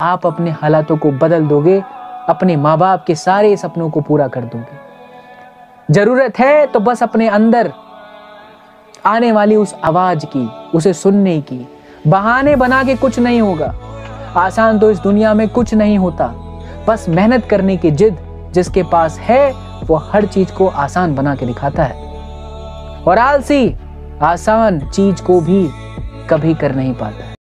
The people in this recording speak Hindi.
आप अपने हालातों को बदल दोगे, अपने माँ बाप के सारे सपनों को पूरा कर दोगे। ज़रूरत है तो बस अपने अंदर आने वाली उस आवाज़ की, उसे सुनने की। बहाने बना के कुछ नहीं होगा। आसान तो इस दुनिया में कुछ नहीं होता। बस मेहनत करने की जिद जिसके पास है, वो हर चीज़ को आसान बना के दिखाता है। और आलसी, आसान चीज़ को भी कभी कर नहीं पाता। है